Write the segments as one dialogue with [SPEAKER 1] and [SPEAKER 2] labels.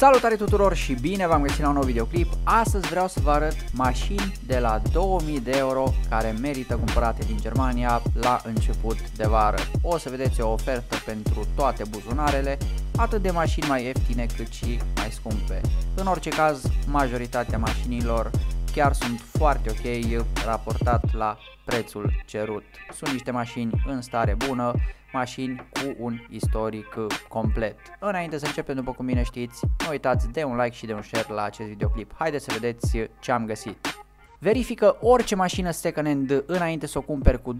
[SPEAKER 1] Salutare tuturor și bine v-am găsit la un nou videoclip. Astăzi vreau să vă arăt mașini de la 2000 de euro care merită cumpărate din Germania la început de vară. O să vedeți o ofertă pentru toate buzunarele, atât de mașini mai ieftine cât și mai scumpe. În orice caz, majoritatea mașinilor chiar sunt foarte ok raportat la prețul cerut. Sunt niște mașini în stare bună, mașini cu un istoric complet. Înainte să începem, după cum bine știți, nu uitați de un like și de un share la acest videoclip. Haideți să vedeți ce am găsit. Verifică orice mașină second hand înainte să o cumperi cu 20%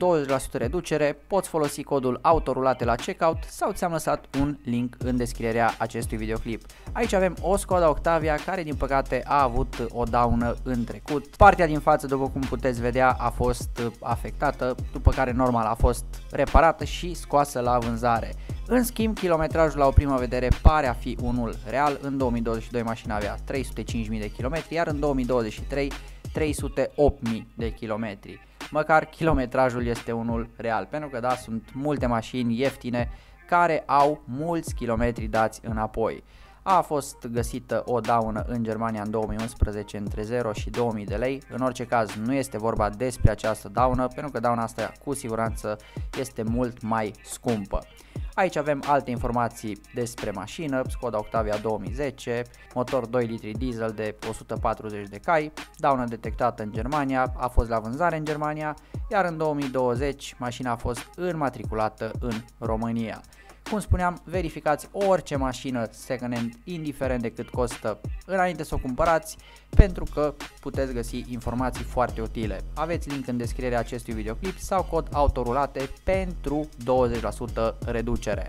[SPEAKER 1] reducere, poți folosi codul autorulate la checkout sau ți-am lăsat un link în descrierea acestui videoclip. Aici avem o Skoda Octavia care din păcate a avut o daună în trecut. Partea din față după cum puteți vedea a fost afectată, după care normal a fost reparată și scoasă la vânzare. În schimb, kilometrajul la o primă vedere pare a fi unul real. În 2022 mașina avea 305.000 de km, iar în 2023 308.000 de kilometri. Măcar kilometrajul este unul real, pentru că da, sunt multe mașini ieftine care au mulți kilometri dați înapoi. A fost găsită o daună în Germania în 2011 între 0 și 2000 de lei. În orice caz nu este vorba despre această daună, pentru că dauna asta cu siguranță este mult mai scumpă. Aici avem alte informații despre mașină, Skoda Octavia 2010, motor 2 litri diesel de 140 de cai, daună detectată în Germania, a fost la vânzare în Germania, iar în 2020 mașina a fost înmatriculată în România. Cum spuneam, verificați orice mașină second hand, indiferent de cât costă, înainte să o cumpărați, pentru că puteți găsi informații foarte utile. Aveți link în descrierea acestui videoclip sau cod autorulate pentru 20% reducere.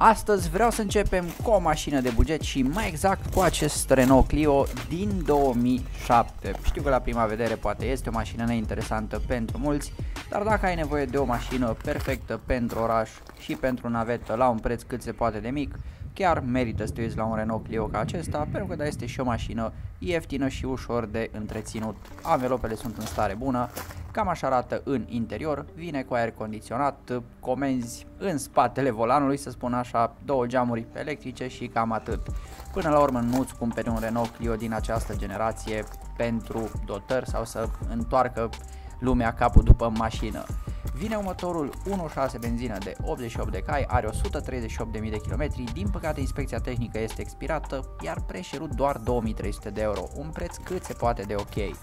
[SPEAKER 1] Astăzi vreau să începem cu o mașină de buget și mai exact cu acest Renault Clio din 2007. Știu că la prima vedere poate este o mașină neinteresantă pentru mulți, dar dacă ai nevoie de o mașină perfectă pentru oraș și pentru navetă la un preț cât se poate de mic, chiar merită să te uiți la un Renault Clio ca acesta, pentru că da, este și o mașină ieftină și ușor de întreținut. Anvelopele sunt în stare bună, cam așa arată în interior, vine cu aer condiționat, comenzi în spatele volanului, să spun așa, două geamuri electrice și cam atât. Până la urmă nu-ți cumperi un Renault Clio din această generație pentru dotări sau să întoarcă lumea capul după mașină. Vine motorul 1.6 benzină de 88 de cai, are 138.000 de km, din păcate inspecția tehnică este expirată, iar preșerul doar 2300 de euro, un preț cât se poate de ok.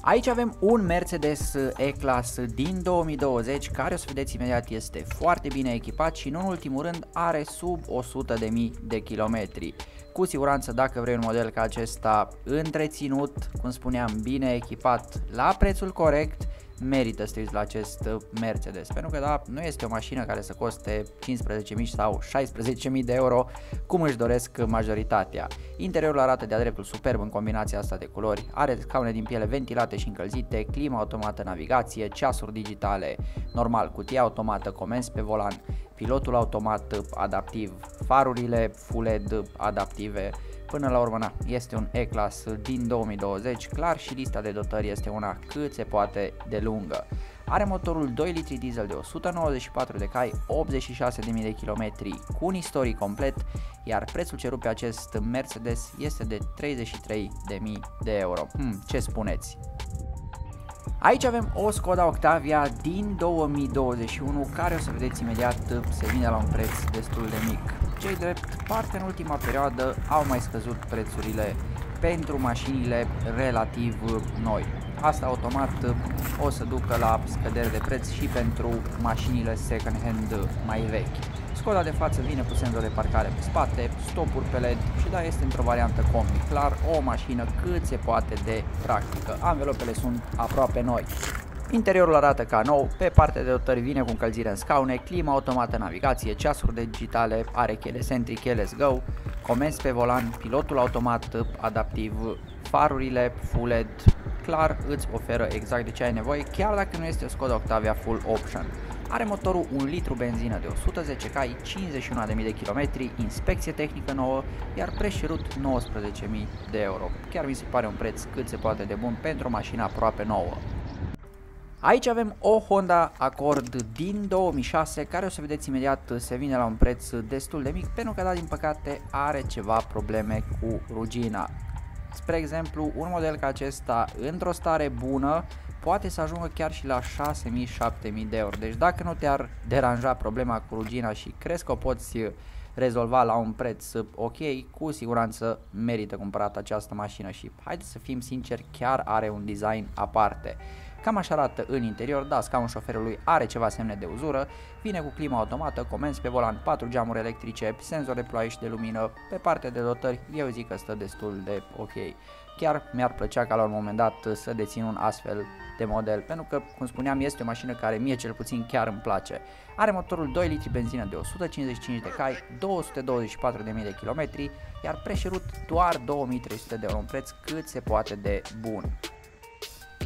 [SPEAKER 1] Aici avem un Mercedes E-Class din 2020 care o să vedeți imediat este foarte bine echipat și în ultimul rând are sub 100.000 de kilometri. Cu siguranță dacă vrei un model ca acesta întreținut, cum spuneam, bine echipat la prețul corect, merită să te uiți la acest uh, Mercedes, pentru că da, nu este o mașină care să coste 15.000 sau 16.000 de euro, cum își doresc majoritatea. Interiorul arată de-a dreptul superb în combinația asta de culori, are scaune din piele ventilate și încălzite, climă automată navigație, ceasuri digitale, normal, cutie automată, comenzi pe volan, pilotul automat adaptiv, farurile full LED adaptive, Până la urmă, na, este un E-Class din 2020, clar și lista de dotări este una cât se poate de lungă. Are motorul 2 litri diesel de 194 de cai, 86.000 de km cu un istoric complet, iar prețul cerut pe acest Mercedes este de 33.000 de euro. Hmm, ce spuneți? Aici avem o Skoda Octavia din 2021 care o să vedeți imediat se vine la un preț destul de mic. Cei drept, parte în ultima perioadă au mai scăzut prețurile pentru mașinile relativ noi. Asta automat o să ducă la scădere de preț și pentru mașinile second hand mai vechi. Skoda de față vine cu senzor de parcare pe spate, stopuri pe LED și da, este într-o variantă combi. Clar, o mașină cât se poate de practică. Anvelopele sunt aproape noi. Interiorul arată ca nou, pe partea de dotări vine cu încălzire în scaune, clima automată navigație, ceasuri digitale, are chele centric, keyless go, comenzi pe volan, pilotul automat adaptiv, farurile full LED, clar îți oferă exact de ce ai nevoie, chiar dacă nu este Skoda Octavia Full Option. Are motorul 1 litru benzină de 110 cai, 51.000 de km, inspecție tehnică nouă, iar preșerut 19.000 de euro. Chiar mi se pare un preț cât se poate de bun pentru o mașină aproape nouă. Aici avem o Honda Accord din 2006 care o să vedeți imediat se vine la un preț destul de mic pentru că da, din păcate are ceva probleme cu rugina. Spre exemplu, un model ca acesta într-o stare bună poate să ajungă chiar și la 6.000-7.000 de euro. Deci dacă nu te-ar deranja problema cu rugina și crezi că o poți rezolva la un preț ok, cu siguranță merită cumpărat această mașină și haideți să fim sinceri, chiar are un design aparte. Cam așa arată în interior, da, scaunul șoferului are ceva semne de uzură, vine cu clima automată, comenzi pe volan, 4 geamuri electrice, senzor de ploaie și de lumină, pe partea de dotări eu zic că stă destul de ok. Chiar mi-ar plăcea ca la un moment dat să dețin un astfel de model, pentru că, cum spuneam, este o mașină care mie cel puțin chiar îmi place. Are motorul 2 litri benzină de 155 de cai, 224.000 de kilometri, iar preșerut doar 2300 de euro, un preț cât se poate de bun.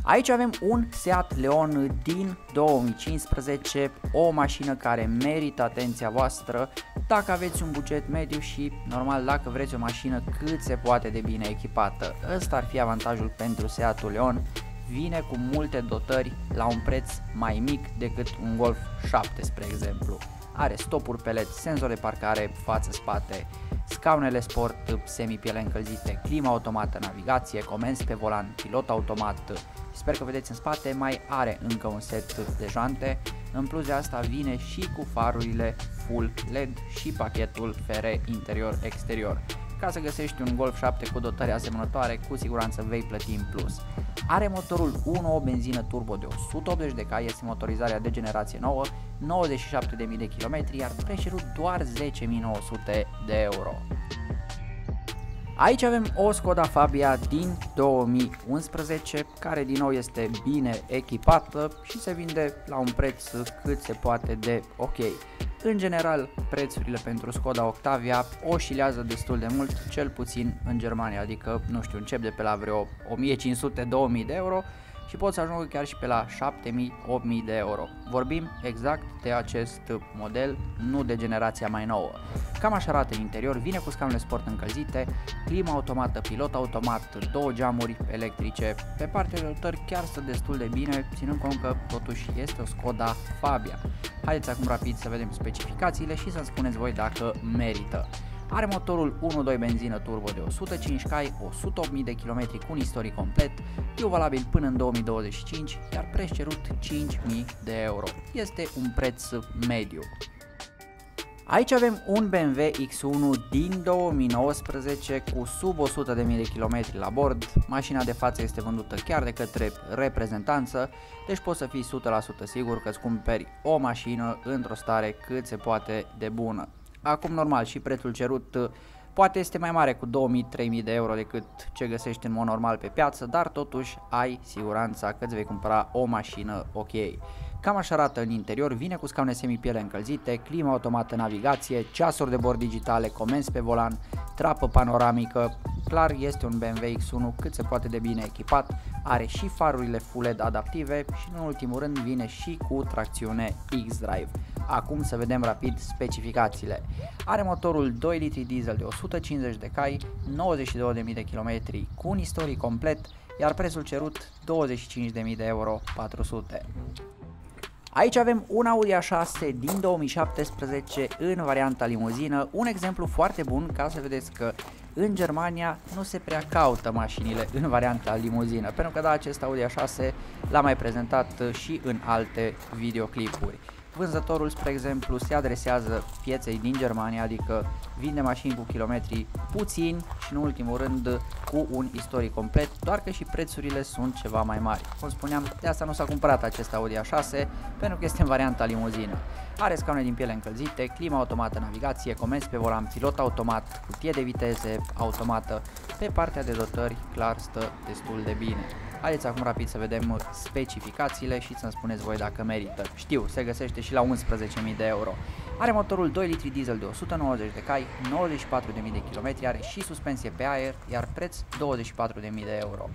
[SPEAKER 1] Aici avem un Seat Leon din 2015, o mașină care merită atenția voastră dacă aveți un buget mediu și normal dacă vreți o mașină cât se poate de bine echipată. Ăsta ar fi avantajul pentru Seatul Leon, vine cu multe dotări la un preț mai mic decât un Golf 7 spre exemplu. Are stopuri pelet, senzor de parcare față-spate, scaunele sport semi-piele încălzite, clima automată, navigație, comenzi pe volan, pilot automat, sper că vedeți în spate, mai are încă un set de jante, în plus de asta vine și cu farurile full LED și pachetul fere interior-exterior. Ca să găsești un Golf 7 cu dotare asemănătoare, cu siguranță vei plăti în plus. Are motorul 1.8 benzină turbo de 180 de cai, este motorizarea de generație nouă, 97.000 de km, iar preșerul doar 10.900 de euro. Aici avem o Skoda Fabia din 2011 care din nou este bine echipată și se vinde la un preț cât se poate de ok. În general, prețurile pentru Skoda Octavia oscilează destul de mult, cel puțin în Germania, adică, nu știu, încep de pe la vreo 1500-2000 de euro și pot să ajungă chiar și pe la 7000-8000 de euro. Vorbim exact de acest model, nu de generația mai nouă. Cam așa arată în interior, vine cu scaunele sport încălzite, climă automată, pilot automat, două geamuri electrice, pe partea de dotări chiar stă destul de bine, ținând cont că totuși este o Skoda Fabia. Haideți acum rapid să vedem specificațiile și să-mi spuneți voi dacă merită. Are motorul 1.2 benzină turbo de 105 cai, 108.000 de km cu un istoric complet, e valabil până în 2025, iar preț cerut 5.000 de euro. Este un preț mediu. Aici avem un BMW X1 din 2019 cu sub 100.000 de km la bord. Mașina de față este vândută chiar de către reprezentanță, deci poți să fii 100% sigur că îți cumperi o mașină într-o stare cât se poate de bună. Acum normal și prețul cerut uh, poate este mai mare cu 2000-3000 de euro decât ce găsești în mod normal pe piață, dar totuși ai siguranța că îți vei cumpăra o mașină ok. Cam așa arată în interior, vine cu scaune semi-piele încălzite, climă automată navigație, ceasuri de bord digitale, comenzi pe volan, trapă panoramică, clar este un BMW X1 cât se poate de bine echipat, are și farurile full LED adaptive și în ultimul rând vine și cu tracțiune X-Drive. Acum să vedem rapid specificațiile. Are motorul 2 litri diesel de 150 de cai, 92.000 de km cu un istoric complet, iar prețul cerut 25.000 de euro 400. Aici avem un Audi A6 din 2017 în varianta limuzină, un exemplu foarte bun ca să vedeți că în Germania nu se prea caută mașinile în varianta limuzină, pentru că da, acest Audi A6 l-am mai prezentat și în alte videoclipuri. Vânzătorul, spre exemplu, se adresează pieței din Germania, adică vinde mașini cu kilometri puțin și în ultimul rând cu un istoric complet, doar că și prețurile sunt ceva mai mari. Cum spuneam, de asta nu s-a cumpărat acest Audi A6 pentru că este în varianta limuzină. Are scaune din piele încălzite, clima automată, navigație, comenzi pe volan, pilot automat, cutie de viteze automată. Pe partea de dotări clar stă destul de bine. Haideți acum rapid să vedem specificațiile și să-mi spuneți voi dacă merită. Știu, se găsește și la 11.000 de euro. Are motorul 2 litri diesel de 190 de cai, 94.000 de km, are și suspensie pe aer, iar preț 24.000 de euro.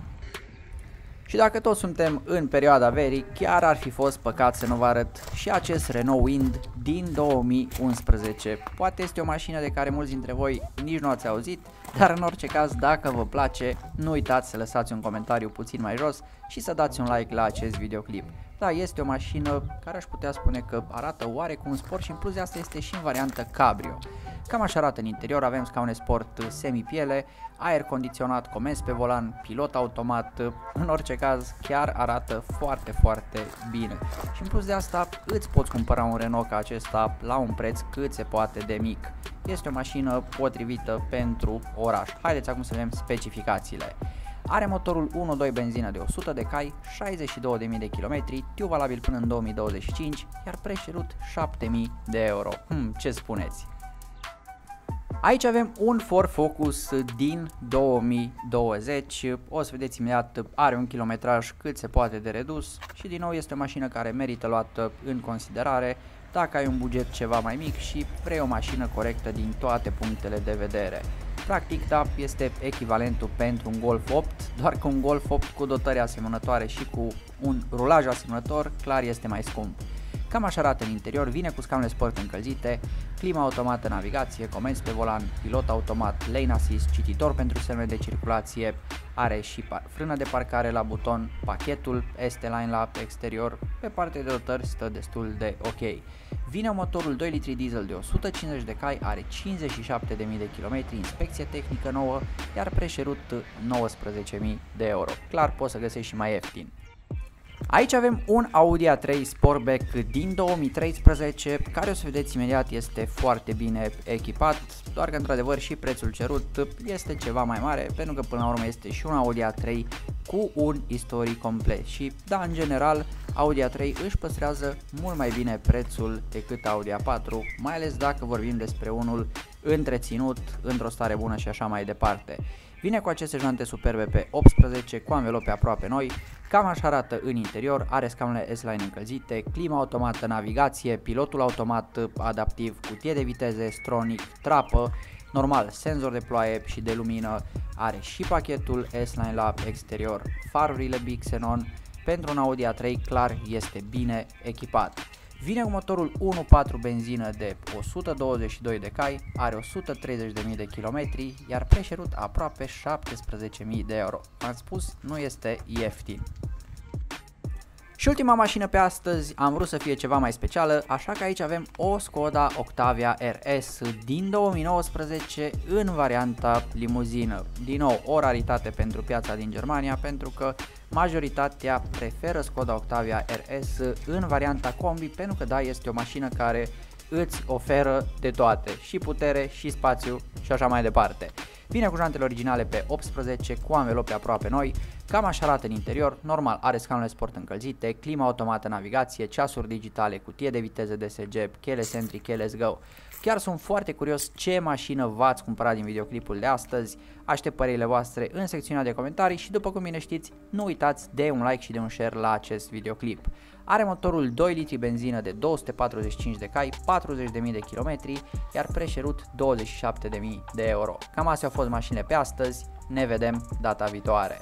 [SPEAKER 1] Și dacă toți suntem în perioada verii, chiar ar fi fost păcat să nu vă arăt și acest Renault Wind din 2011. Poate este o mașină de care mulți dintre voi nici nu ați auzit, dar în orice caz, dacă vă place, nu uitați să lăsați un comentariu puțin mai jos și să dați un like la acest videoclip. Da, este o mașină care aș putea spune că arată oarecum sport și în plus de asta este și în variantă cabrio. Cam așa arată în interior, avem scaune sport semi-piele, aer condiționat, comenzi pe volan, pilot automat, în orice caz chiar arată foarte, foarte bine. Și în plus de asta îți poți cumpăra un Renault ca acesta la un preț cât se poate de mic. Este o mașină potrivită pentru oraș. Haideți acum să vedem specificațiile. Are motorul 1.2 benzină de 100 de cai, 62.000 de km, tiu valabil până în 2025, iar preț cerut 7.000 de euro. Hmm, ce spuneți? Aici avem un Ford Focus din 2020, o să vedeți imediat, are un kilometraj cât se poate de redus și din nou este o mașină care merită luată în considerare dacă ai un buget ceva mai mic și vrei o mașină corectă din toate punctele de vedere. Practic, da, este echivalentul pentru un Golf 8, doar că un Golf 8 cu dotări asemănătoare și cu un rulaj asemănător, clar este mai scump. Cam așa arată în interior, vine cu scaune sport încălzite, clima automată navigație, comenzi pe volan, pilot automat, lane assist, cititor pentru semne de circulație, are și frână de parcare la buton, pachetul ST-Line la exterior, pe partea de dotări stă destul de ok. Vine motorul 2 litri diesel de 150 de cai, are 57.000 de km, inspecție tehnică nouă, iar preșerut 19.000 de euro. Clar poți să găsești și mai ieftin. Aici avem un Audi A3 Sportback din 2013, care o să vedeți imediat este foarte bine echipat, doar că într-adevăr și prețul cerut este ceva mai mare, pentru că până la urmă este și un Audi A3 cu un istoric complet și da, în general, Audi A3 își păstrează mult mai bine prețul decât Audi A4, mai ales dacă vorbim despre unul întreținut, într-o stare bună și așa mai departe. Vine cu aceste jante superbe pe 18 cu anvelope aproape noi, cam așa arată în interior, are scaunele S-Line încălzite, clima automată, navigație, pilotul automat adaptiv, cutie de viteze, stronic, trapă, normal, senzor de ploaie și de lumină, are și pachetul S-Line la exterior, farurile Big Xenon, pentru un Audi A3 clar este bine echipat. Vine cu motorul 1.4 benzină de 122 de cai, are 130.000 de kilometri, iar preșerut aproape 17.000 de euro. Am spus, nu este ieftin. Și ultima mașină pe astăzi am vrut să fie ceva mai specială, așa că aici avem o Skoda Octavia RS din 2019 în varianta limuzină. Din nou, o raritate pentru piața din Germania pentru că majoritatea preferă Skoda Octavia RS în varianta combi pentru că da, este o mașină care îți oferă de toate, și putere, și spațiu și așa mai departe. Vine cu jantele originale pe 18 cu anvelope aproape noi, cam așa arată în interior, normal are scaunele sport încălzite, clima automată navigație, ceasuri digitale, cutie de viteze DSG, chele centric, let's go. Chiar sunt foarte curios ce mașină v-ați cumpărat din videoclipul de astăzi, aștept părerile voastre în secțiunea de comentarii și după cum bine știți, nu uitați de un like și de un share la acest videoclip. Are motorul 2 litri benzină de 245 de cai, 40.000 de kilometri, iar preșerut 27.000 de euro. Cam astea au fost mașinile pe astăzi, ne vedem data viitoare.